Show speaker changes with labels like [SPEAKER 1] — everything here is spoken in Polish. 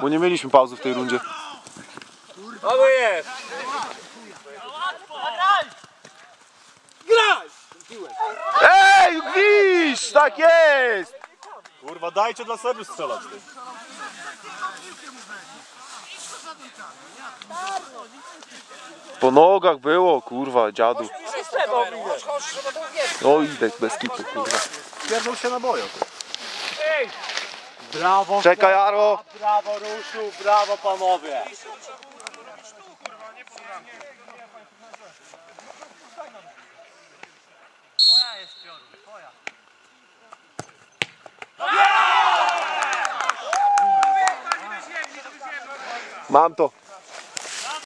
[SPEAKER 1] Bo nie mieliśmy pauzy w tej rundzie.
[SPEAKER 2] Albo jest!
[SPEAKER 1] Ej, gwisz! Tak jest!
[SPEAKER 3] Kurwa, dajcie dla siebie strzelać. Ty.
[SPEAKER 1] Po nogach było, kurwa, dziadu. O, idę bez kitu, kurwa.
[SPEAKER 3] Pierdol się na boju.
[SPEAKER 2] Brawo,
[SPEAKER 1] Czekaj, Jaro!
[SPEAKER 2] brawo Ruszu, brawo panowie!
[SPEAKER 1] Mam to.